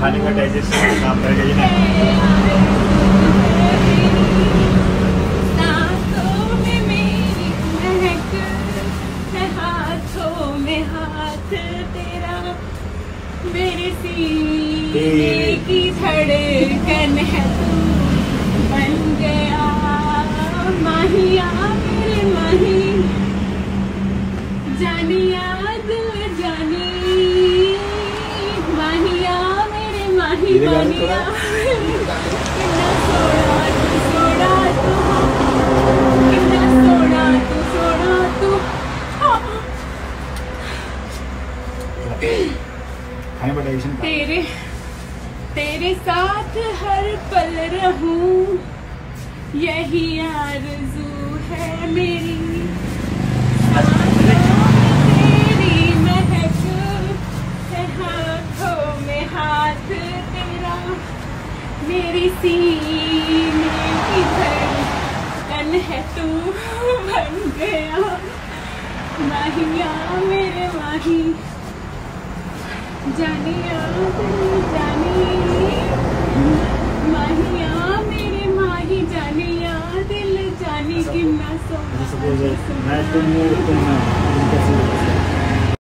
खाने का डाइजेशन काम करेगा में मेरी महक है हाथों में हाथ तेरा। मेरे सीने की धड़कन है तू बन गया। माहिया मेरे माही। जानिया दिल जानी माहिया कितना तू तू। कितना तू तू। खाने डाइजेशन तेरे तेरे साथ हर पल रहूँ। यही आरज़ू है मेरी मेरी सीने की धड़कन है तू बन गया। माहिया मेरे माही जानिया जानी। माहिया मेरे माही जानिया दिल जानी कि मैं सपोज़ मैं तुम मैं